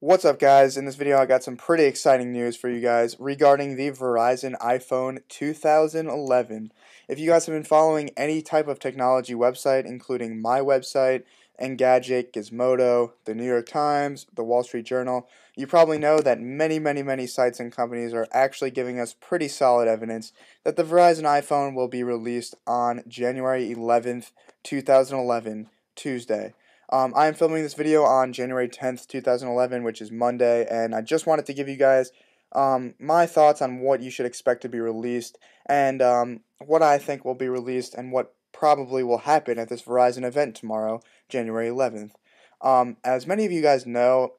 What's up guys, in this video I got some pretty exciting news for you guys regarding the Verizon iPhone 2011. If you guys have been following any type of technology website, including my website, Engadget, Gizmodo, the New York Times, the Wall Street Journal, you probably know that many, many, many sites and companies are actually giving us pretty solid evidence that the Verizon iPhone will be released on January 11th, 2011, Tuesday. Um, I am filming this video on January 10th, 2011, which is Monday, and I just wanted to give you guys um, my thoughts on what you should expect to be released and um, what I think will be released and what probably will happen at this Verizon event tomorrow, January 11th. Um, as many of you guys know,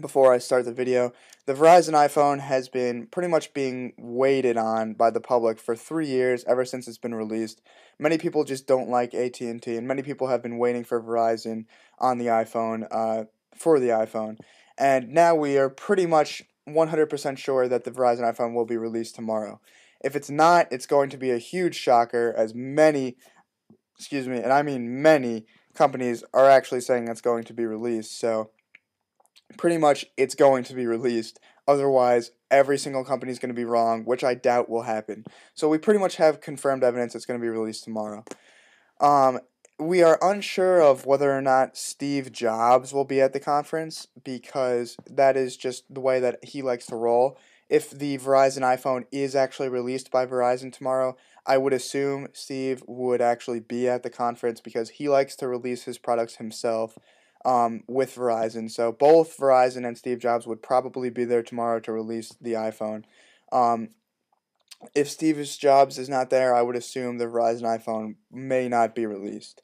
before I start the video, the Verizon iPhone has been pretty much being waited on by the public for three years ever since it's been released. Many people just don't like AT&T, and many people have been waiting for Verizon on the iPhone uh, for the iPhone. And now we are pretty much 100% sure that the Verizon iPhone will be released tomorrow. If it's not, it's going to be a huge shocker, as many, excuse me, and I mean many companies are actually saying it's going to be released. So pretty much it's going to be released. Otherwise, every single company is going to be wrong, which I doubt will happen. So we pretty much have confirmed evidence it's going to be released tomorrow. Um, we are unsure of whether or not Steve Jobs will be at the conference because that is just the way that he likes to roll. If the Verizon iPhone is actually released by Verizon tomorrow, I would assume Steve would actually be at the conference because he likes to release his products himself um, with Verizon. So both Verizon and Steve Jobs would probably be there tomorrow to release the iPhone. Um, if Steve Jobs is not there, I would assume the Verizon iPhone may not be released.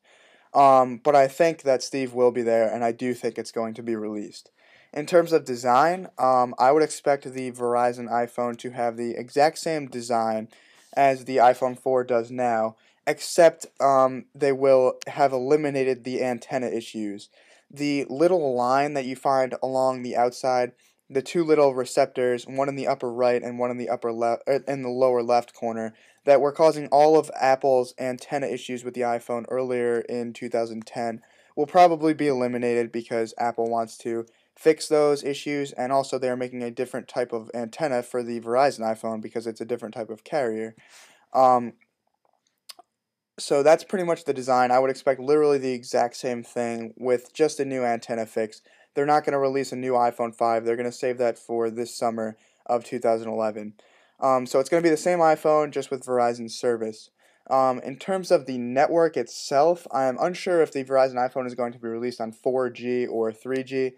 Um, but I think that Steve will be there, and I do think it's going to be released. In terms of design, um, I would expect the Verizon iPhone to have the exact same design as the iPhone 4 does now, except um, they will have eliminated the antenna issues the little line that you find along the outside, the two little receptors, one in the upper right and one in the upper left, er, in the lower left corner, that were causing all of Apple's antenna issues with the iPhone earlier in 2010, will probably be eliminated because Apple wants to fix those issues, and also they're making a different type of antenna for the Verizon iPhone because it's a different type of carrier. Um, so that's pretty much the design. I would expect literally the exact same thing with just a new antenna fix. They're not going to release a new iPhone 5. They're going to save that for this summer of 2011. Um, so it's going to be the same iPhone just with Verizon service. Um, in terms of the network itself, I am unsure if the Verizon iPhone is going to be released on 4G or 3G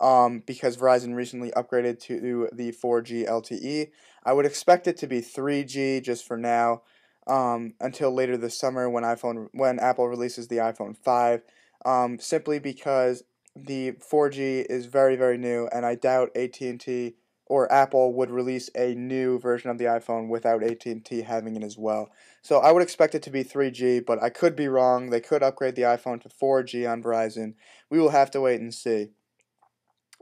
um, because Verizon recently upgraded to the 4G LTE. I would expect it to be 3G just for now um, until later this summer when iPhone when Apple releases the iPhone 5, um, simply because the 4G is very very new, and I doubt AT&T or Apple would release a new version of the iPhone without AT&T having it as well. So I would expect it to be 3G, but I could be wrong. They could upgrade the iPhone to 4G on Verizon. We will have to wait and see.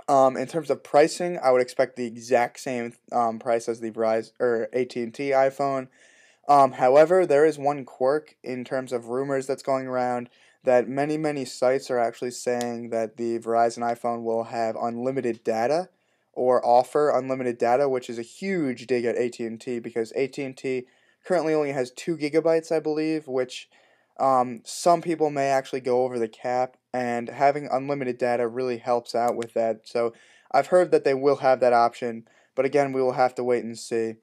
Um, in terms of pricing, I would expect the exact same um, price as the Verizon or AT&T iPhone. Um, however, there is one quirk in terms of rumors that's going around that many, many sites are actually saying that the Verizon iPhone will have unlimited data or offer unlimited data, which is a huge dig at AT&T because AT&T currently only has 2 gigabytes, I believe, which um, some people may actually go over the cap, and having unlimited data really helps out with that. So I've heard that they will have that option, but again, we will have to wait and see.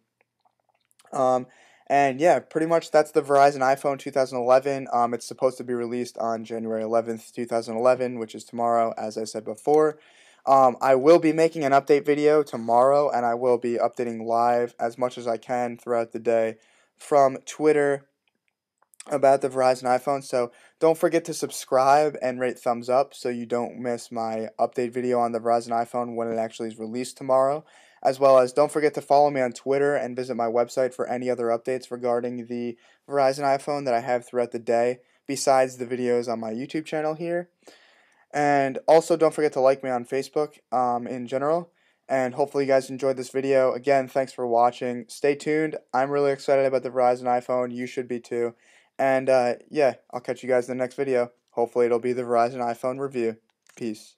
Um, and yeah, pretty much that's the Verizon iPhone 2011. Um, it's supposed to be released on January 11th, 2011, which is tomorrow, as I said before. Um, I will be making an update video tomorrow, and I will be updating live as much as I can throughout the day from Twitter about the Verizon iPhone. So don't forget to subscribe and rate thumbs up so you don't miss my update video on the Verizon iPhone when it actually is released tomorrow as well as don't forget to follow me on Twitter and visit my website for any other updates regarding the Verizon iPhone that I have throughout the day, besides the videos on my YouTube channel here. And also, don't forget to like me on Facebook um, in general. And hopefully, you guys enjoyed this video. Again, thanks for watching. Stay tuned. I'm really excited about the Verizon iPhone. You should be too. And uh, yeah, I'll catch you guys in the next video. Hopefully, it'll be the Verizon iPhone review. Peace.